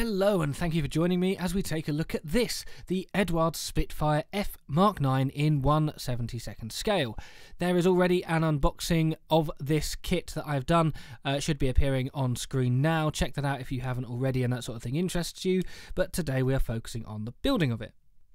Hello, and thank you for joining me as we take a look at this the Eduard Spitfire F Mark 9 in 172nd scale. There is already an unboxing of this kit that I've done, uh, it should be appearing on screen now. Check that out if you haven't already and that sort of thing interests you. But today we are focusing on the building of it.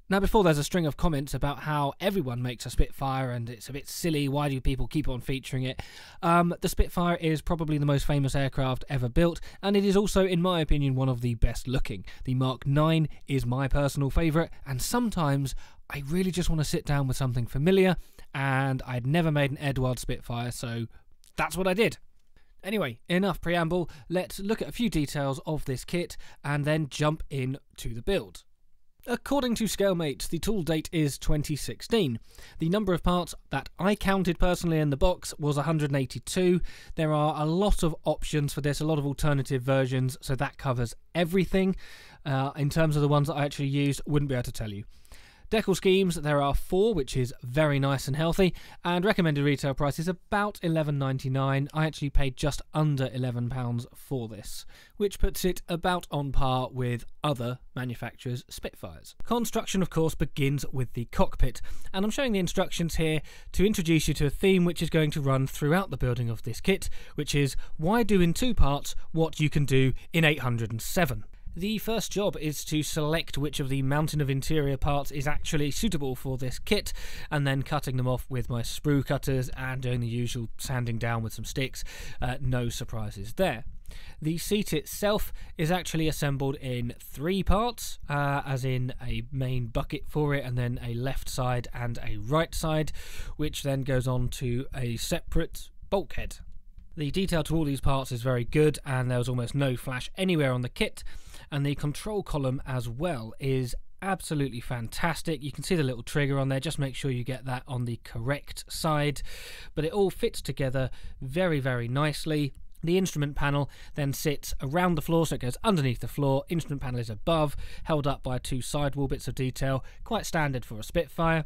Now, before there's a string of comments about how everyone makes a Spitfire and it's a bit silly, why do people keep on featuring it? Um, the Spitfire is probably the most famous aircraft ever built, and it is also, in my opinion, one of the best looking. The Mark 9 is my personal favourite, and sometimes I really just want to sit down with something familiar, and I'd never made an Eduard Spitfire, so that's what I did. Anyway, enough preamble, let's look at a few details of this kit and then jump in to the build. According to ScaleMate, the tool date is 2016. The number of parts that I counted personally in the box was 182. There are a lot of options for this, a lot of alternative versions, so that covers everything. Uh, in terms of the ones that I actually used, wouldn't be able to tell you. Decal schemes, there are four, which is very nice and healthy, and recommended retail price is about £11.99. I actually paid just under £11 for this, which puts it about on par with other manufacturers' Spitfires. Construction, of course, begins with the cockpit, and I'm showing the instructions here to introduce you to a theme which is going to run throughout the building of this kit, which is why do in two parts what you can do in 807. The first job is to select which of the mountain of interior parts is actually suitable for this kit, and then cutting them off with my sprue cutters and doing the usual sanding down with some sticks. Uh, no surprises there. The seat itself is actually assembled in three parts, uh, as in a main bucket for it, and then a left side and a right side, which then goes on to a separate bulkhead. The detail to all these parts is very good, and there was almost no flash anywhere on the kit and the control column as well is absolutely fantastic. You can see the little trigger on there, just make sure you get that on the correct side. But it all fits together very, very nicely. The instrument panel then sits around the floor, so it goes underneath the floor. Instrument panel is above, held up by two sidewall bits of detail, quite standard for a Spitfire.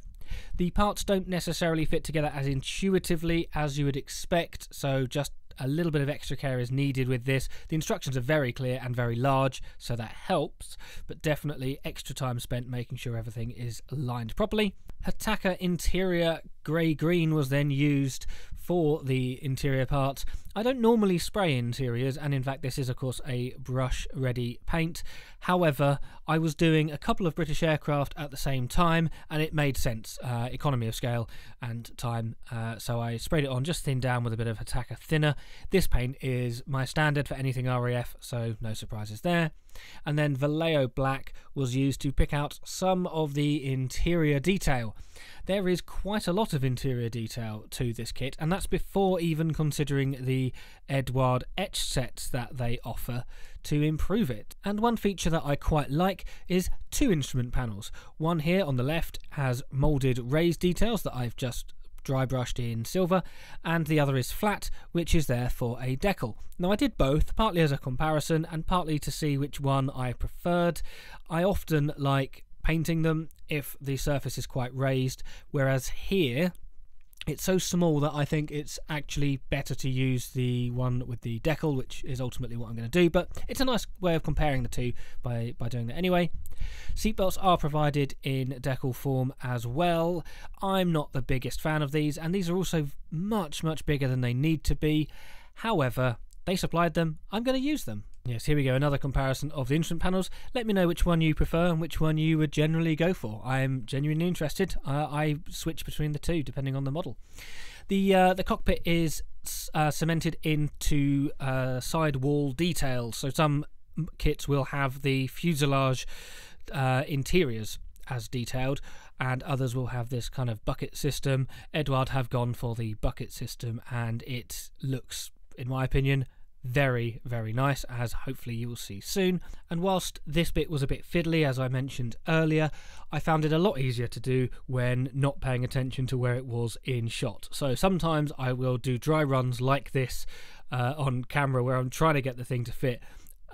The parts don't necessarily fit together as intuitively as you would expect, so just a little bit of extra care is needed with this. The instructions are very clear and very large, so that helps, but definitely extra time spent making sure everything is aligned properly. Hataka interior grey green was then used for the interior parts. I don't normally spray interiors, and in fact, this is, of course, a brush ready paint. However, I was doing a couple of British aircraft at the same time, and it made sense, uh, economy of scale and time. Uh, so I sprayed it on just thin down with a bit of Hataka thinner. This paint is my standard for anything RAF, so no surprises there. And then Vallejo Black was used to pick out some of the interior detail. There is quite a lot of interior detail to this kit, and that's before even considering the Eduard etch sets that they offer to improve it. And one feature that I quite like is two instrument panels. One here on the left has moulded raised details that I've just dry brushed in silver, and the other is flat, which is there for a decal. Now I did both, partly as a comparison and partly to see which one I preferred. I often like painting them if the surface is quite raised, whereas here it's so small that I think it's actually better to use the one with the decal, which is ultimately what I'm going to do. But it's a nice way of comparing the two by, by doing that anyway. Seatbelts are provided in decal form as well. I'm not the biggest fan of these, and these are also much, much bigger than they need to be. However, they supplied them, I'm going to use them. Yes, here we go, another comparison of the instrument panels. Let me know which one you prefer and which one you would generally go for. I am genuinely interested. I switch between the two depending on the model. The uh, the cockpit is uh, cemented into uh, side wall details, so some kits will have the fuselage uh, interiors as detailed, and others will have this kind of bucket system. Eduard have gone for the bucket system, and it looks, in my opinion, very, very nice, as hopefully you will see soon. And whilst this bit was a bit fiddly, as I mentioned earlier, I found it a lot easier to do when not paying attention to where it was in shot. So sometimes I will do dry runs like this uh, on camera where I'm trying to get the thing to fit,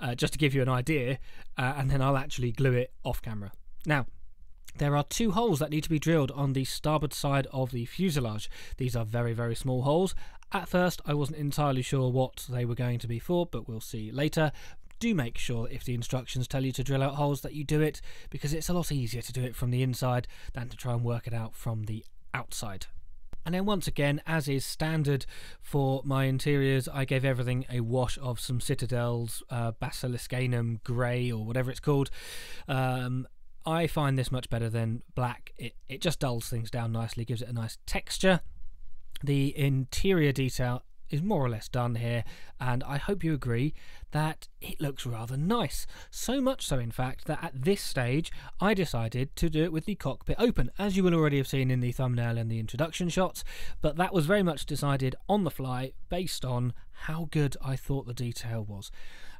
uh, just to give you an idea, uh, and then I'll actually glue it off camera. Now, there are two holes that need to be drilled on the starboard side of the fuselage. These are very, very small holes, at first, I wasn't entirely sure what they were going to be for, but we'll see later. do make sure if the instructions tell you to drill out holes that you do it because it's a lot easier to do it from the inside than to try and work it out from the outside. And then once again, as is standard for my interiors, I gave everything a wash of some Citadel's uh, Basilicanum Grey or whatever it's called. Um, I find this much better than black. It, it just dulls things down nicely, gives it a nice texture. The interior detail is more or less done here, and I hope you agree that it looks rather nice. So much so, in fact, that at this stage I decided to do it with the cockpit open, as you will already have seen in the thumbnail and the introduction shots, but that was very much decided on the fly based on how good I thought the detail was.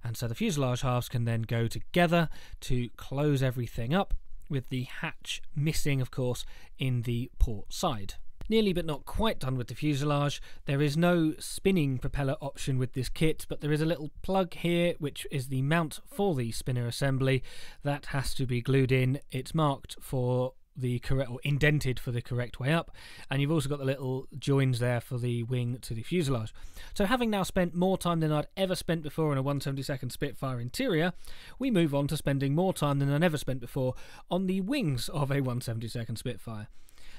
And so the fuselage halves can then go together to close everything up, with the hatch missing, of course, in the port side. Nearly but not quite done with the fuselage. There is no spinning propeller option with this kit, but there is a little plug here, which is the mount for the spinner assembly. That has to be glued in. It's marked for the correct or indented for the correct way up and you've also got the little joins there for the wing to the fuselage so having now spent more time than i'd ever spent before on a 172nd spitfire interior we move on to spending more time than i've ever spent before on the wings of a 172nd spitfire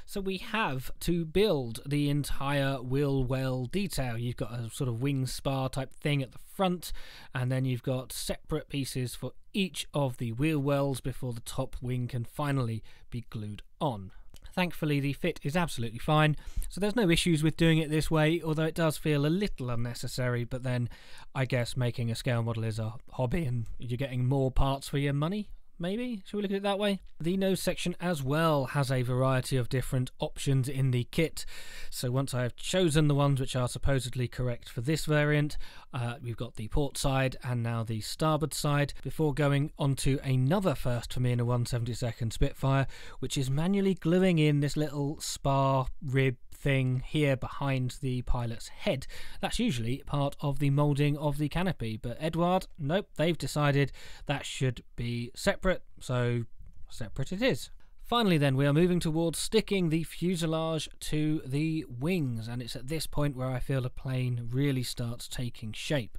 so we have to build the entire wheel well detail. You've got a sort of wing spar type thing at the front, and then you've got separate pieces for each of the wheel wells before the top wing can finally be glued on. Thankfully, the fit is absolutely fine, so there's no issues with doing it this way, although it does feel a little unnecessary. But then, I guess making a scale model is a hobby and you're getting more parts for your money, maybe? Should we look at it that way? The nose section as well has a variety of different options in the kit. So once I have chosen the ones which are supposedly correct for this variant, uh, we've got the port side and now the starboard side before going on to another first for me in a 172nd Spitfire, which is manually gluing in this little spar rib thing here behind the pilot's head. That's usually part of the moulding of the canopy, but Eduard, nope, they've decided that should be separate, so separate it is. Finally, then, we are moving towards sticking the fuselage to the wings, and it's at this point where I feel the plane really starts taking shape.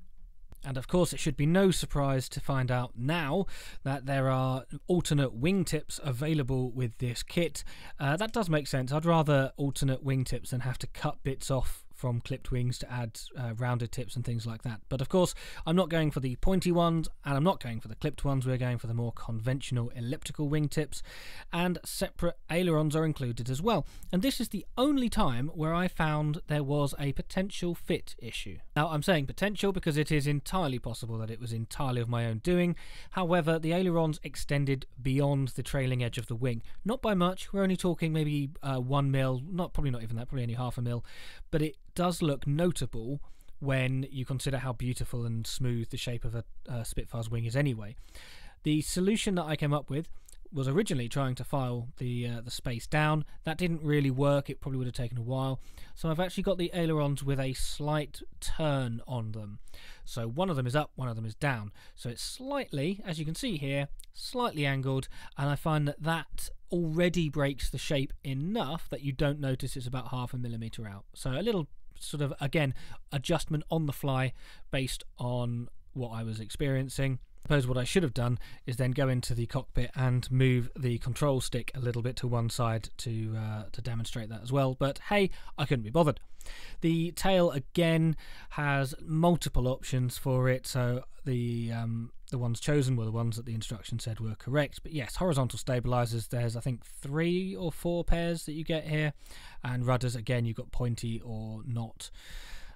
And of course, it should be no surprise to find out now that there are alternate wingtips available with this kit. Uh, that does make sense. I'd rather alternate wingtips than have to cut bits off from clipped wings to add uh, rounded tips and things like that. But of course, I'm not going for the pointy ones and I'm not going for the clipped ones. We're going for the more conventional elliptical wingtips, and separate ailerons are included as well. And this is the only time where I found there was a potential fit issue. Now, I'm saying potential because it is entirely possible that it was entirely of my own doing. However, the ailerons extended beyond the trailing edge of the wing. Not by much, we're only talking maybe uh, one mil, not probably not even that, probably only half a mil, but it does look notable when you consider how beautiful and smooth the shape of a Spitfire's wing is anyway. The solution that I came up with was originally trying to file the uh, the space down. That didn't really work. It probably would have taken a while. So I've actually got the ailerons with a slight turn on them. So one of them is up, one of them is down. So it's slightly, as you can see here, slightly angled, and I find that that already breaks the shape enough that you don't notice it's about half a millimeter out. So a little sort of again adjustment on the fly based on what I was experiencing. I suppose what I should have done is then go into the cockpit and move the control stick a little bit to one side to uh, to demonstrate that as well. But hey, I couldn't be bothered. The tail again has multiple options for it, so the um, the ones chosen were the ones that the instruction said were correct. But yes, horizontal stabilizers. There's I think three or four pairs that you get here, and rudders again you've got pointy or not.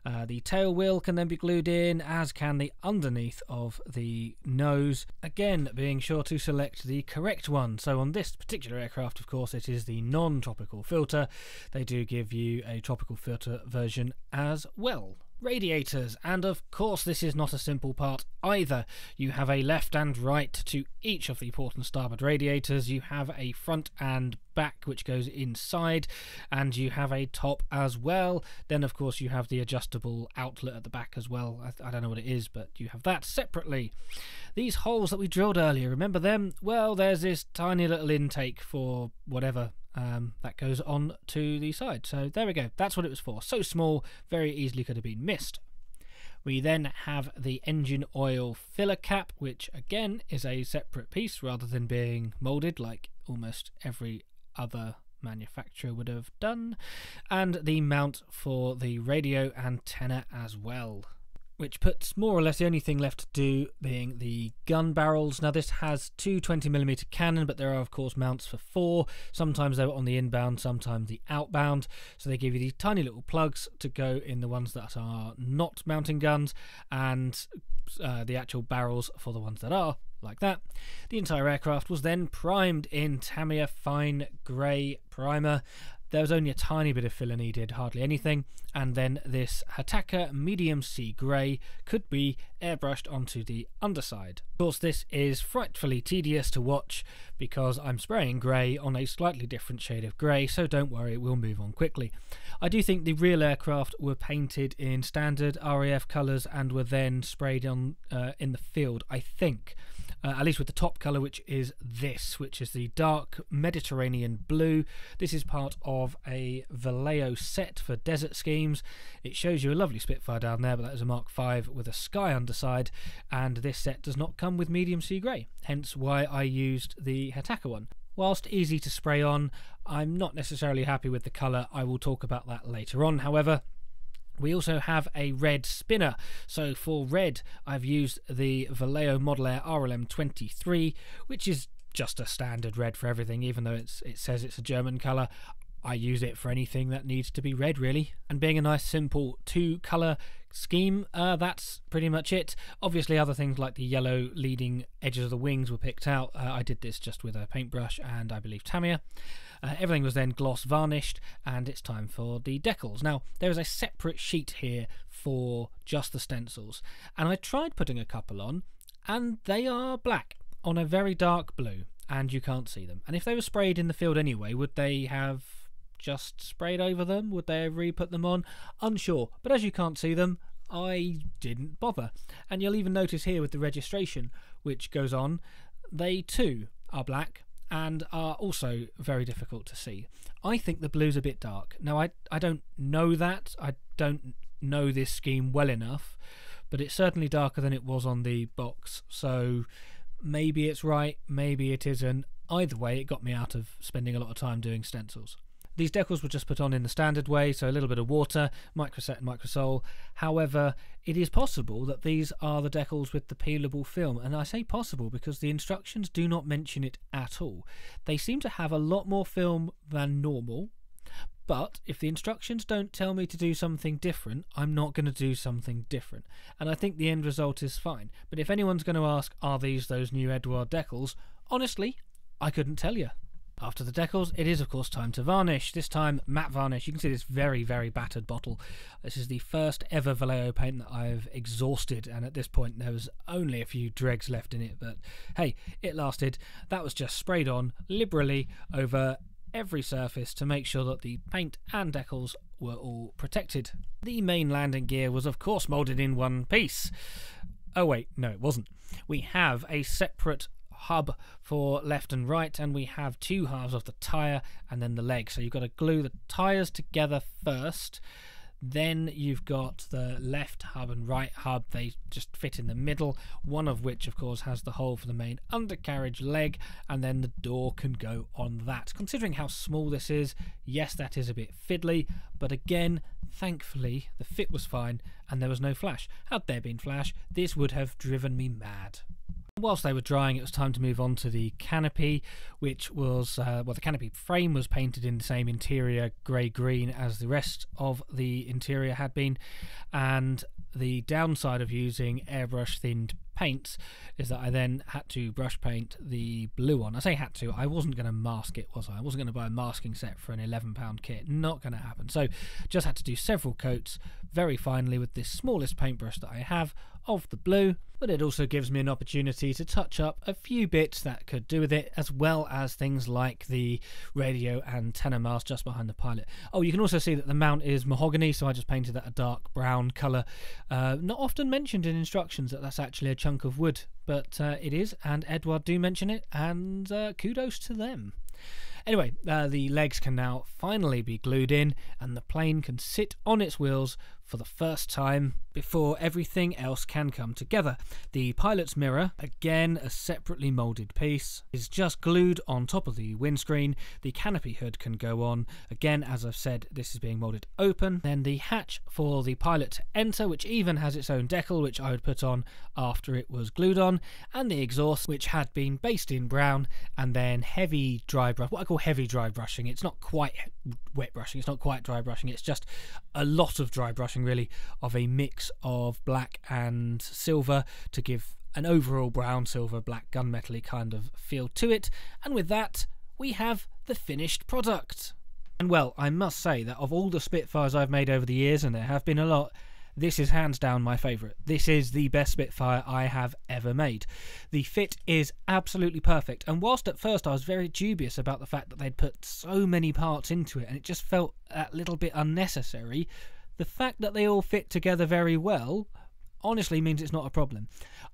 Uh, the tail wheel can then be glued in, as can the underneath of the nose. Again, being sure to select the correct one. So on this particular aircraft, of course, it is the non-tropical filter. They do give you a tropical filter version as well radiators, and of course, this is not a simple part either. You have a left and right to each of the port and starboard radiators, you have a front and back which goes inside, and you have a top as well. Then, of course, you have the adjustable outlet at the back as well. I, I don't know what it is, but you have that separately. These holes that we drilled earlier, remember them? Well, there's this tiny little intake for whatever um, that goes on to the side. So there we go. That's what it was for. So small, very easily could have been missed. We then have the engine oil filler cap, which again is a separate piece rather than being moulded like almost every other manufacturer would have done, and the mount for the radio antenna as well which puts more or less the only thing left to do being the gun barrels. Now, this has two 20mm cannon, but there are, of course, mounts for four. Sometimes they're on the inbound, sometimes the outbound. So they give you these tiny little plugs to go in the ones that are not mounting guns, and uh, the actual barrels for the ones that are. Like that. The entire aircraft was then primed in Tamiya Fine Grey Primer. There was only a tiny bit of filler needed, hardly anything, and then this Hataka Medium Sea Grey could be airbrushed onto the underside. Of course, this is frightfully tedious to watch because I'm spraying grey on a slightly different shade of grey, so don't worry, we'll move on quickly. I do think the real aircraft were painted in standard RAF colours and were then sprayed on uh, in the field, I think uh, at least with the top colour, which is this, which is the dark Mediterranean blue. This is part of a Vallejo set for desert schemes. It shows you a lovely Spitfire down there, but that is a Mark V with a sky underside, and this set does not come with medium sea grey, hence why I used the Hataka one. Whilst easy to spray on, I'm not necessarily happy with the colour. I will talk about that later on, however. We also have a red spinner. So for red, I've used the Vallejo Model Air RLM 23, which is just a standard red for everything, even though it's it says it's a German colour. I use it for anything that needs to be red, really. And being a nice, simple two colour scheme, uh, that's pretty much it. Obviously, other things like the yellow leading edges of the wings were picked out. Uh, I did this just with a paintbrush and I believe Tamiya. Uh, everything was then gloss varnished, and it's time for the decals. Now, there is a separate sheet here for just the stencils, and I tried putting a couple on, and they are black on a very dark blue, and you can't see them. And if they were sprayed in the field anyway, would they have just sprayed over them? Would they have re put them on? Unsure, but as you can't see them, I didn't bother. And you'll even notice here with the registration, which goes on, they too are black and are also very difficult to see. I think the blue's a bit dark. Now, I, I don't know that. I don't know this scheme well enough, but it's certainly darker than it was on the box. So maybe it's right, maybe it isn't. Either way, it got me out of spending a lot of time doing stencils. These decals were just put on in the standard way, so a little bit of water, microset and microsol. However, it is possible that these are the decals with the peelable film, and I say possible because the instructions do not mention it at all. They seem to have a lot more film than normal, but if the instructions don't tell me to do something different, I'm not going to do something different. And I think the end result is fine. But if anyone's going to ask, are these those new Eduard decals? Honestly, I couldn't tell you. After the decals, it is of course time to varnish. This time matte varnish. You can see this very, very battered bottle. This is the first ever Vallejo paint that I've exhausted, and at this point there was only a few dregs left in it, but hey, it lasted. That was just sprayed on liberally over every surface to make sure that the paint and decals were all protected. The main landing gear was of course moulded in one piece. Oh wait, no it wasn't. We have a separate hub for left and right, and we have two halves of the tyre and then the leg. So you've got to glue the tyres together first. Then you've got the left hub and right hub, they just fit in the middle, one of which, of course, has the hole for the main undercarriage leg, and then the door can go on that. Considering how small this is, yes, that is a bit fiddly, but again, thankfully, the fit was fine and there was no flash. Had there been flash, this would have driven me mad. Whilst they were drying, it was time to move on to the canopy, which was, uh, well, the canopy frame was painted in the same interior grey green as the rest of the interior had been. And the downside of using airbrush thinned paints is that I then had to brush paint the blue on. I say had to, I wasn't going to mask it, was I? I wasn't going to buy a masking set for an £11 kit. Not going to happen. So just had to do several coats very finely with this smallest paintbrush that I have of the blue, but it also gives me an opportunity to touch up a few bits that could do with it, as well as things like the radio antenna mast just behind the pilot. Oh, you can also see that the mount is mahogany, so I just painted that a dark brown colour. Uh, not often mentioned in instructions that that's actually a chunk of wood, but uh, it is, and Eduard do mention it, and uh, kudos to them. Anyway, uh, the legs can now finally be glued in, and the plane can sit on its wheels for the first time before everything else can come together. The pilot's mirror, again a separately moulded piece, is just glued on top of the windscreen. The canopy hood can go on. Again, as I've said, this is being moulded open. Then the hatch for the pilot to enter, which even has its own decal, which I would put on after it was glued on, and the exhaust, which had been based in brown, and then heavy dry brush, what I call heavy dry brushing. It's not quite wet brushing, it's not quite dry brushing, it's just a lot of dry brushing, really, of a mix of black and silver to give an overall brown, silver, black, gunmetally kind of feel to it. And with that, we have the finished product. And well, I must say that of all the Spitfires I've made over the years, and there have been a lot, this is hands down my favourite. This is the best Spitfire I have ever made. The fit is absolutely perfect, and whilst at first I was very dubious about the fact that they'd put so many parts into it and it just felt a little bit unnecessary, the fact that they all fit together very well honestly means it's not a problem.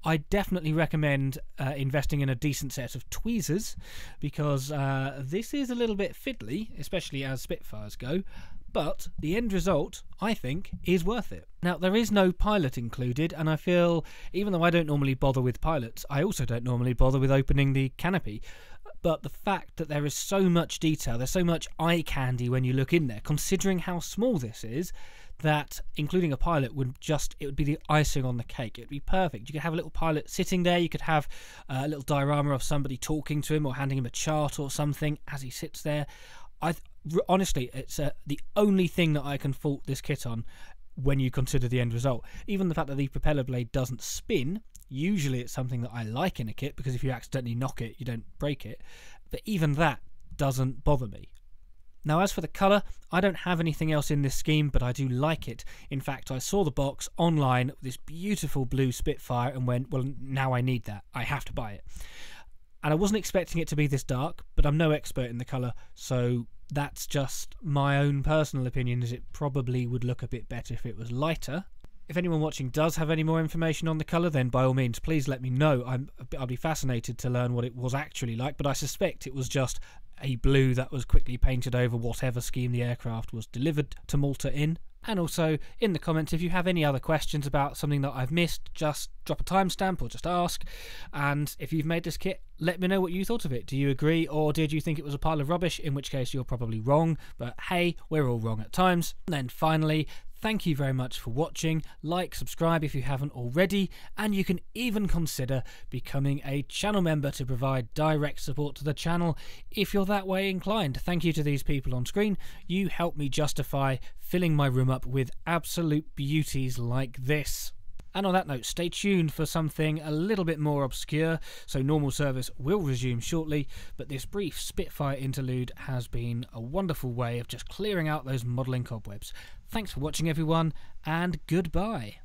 I definitely recommend uh, investing in a decent set of tweezers because uh, this is a little bit fiddly, especially as Spitfires go. But the end result, I think, is worth it. Now, there is no pilot included, and I feel, even though I don't normally bother with pilots, I also don't normally bother with opening the canopy but the fact that there is so much detail, there's so much eye candy when you look in there, considering how small this is, that including a pilot would just it would be the icing on the cake. It'd be perfect. You could have a little pilot sitting there. You could have a little diorama of somebody talking to him or handing him a chart or something as he sits there. I honestly, it's uh, the only thing that I can fault this kit on when you consider the end result. Even the fact that the propeller blade doesn't spin Usually it's something that I like in a kit because if you accidentally knock it, you don't break it. But even that doesn't bother me. Now, as for the colour, I don't have anything else in this scheme, but I do like it. In fact, I saw the box online, this beautiful blue Spitfire, and went, well, now I need that. I have to buy it. And I wasn't expecting it to be this dark, but I'm no expert in the colour, so that's just my own personal opinion, as it probably would look a bit better if it was lighter. If anyone watching does have any more information on the colour, then by all means, please let me know. I'm, I'll be fascinated to learn what it was actually like, but I suspect it was just a blue that was quickly painted over whatever scheme the aircraft was delivered to Malta in. And also, in the comments, if you have any other questions about something that I've missed, just drop a timestamp or just ask. And if you've made this kit, let me know what you thought of it. Do you agree, or did you think it was a pile of rubbish? In which case, you're probably wrong. But hey, we're all wrong at times. And then finally, Thank you very much for watching. Like, subscribe if you haven't already, and you can even consider becoming a channel member to provide direct support to the channel if you're that way inclined. Thank you to these people on screen. You help me justify filling my room up with absolute beauties like this. And on that note, stay tuned for something a little bit more obscure. So, normal service will resume shortly, but this brief Spitfire interlude has been a wonderful way of just clearing out those modelling cobwebs. Thanks for watching, everyone, and goodbye.